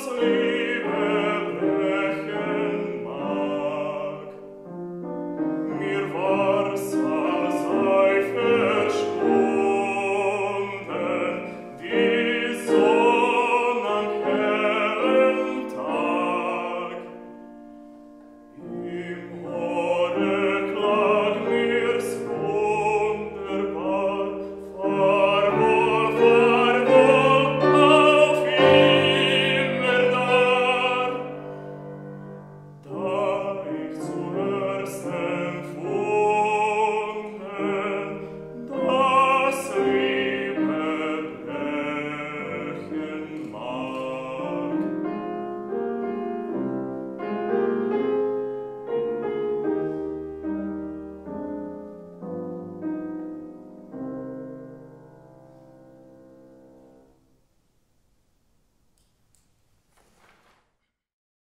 Sleep.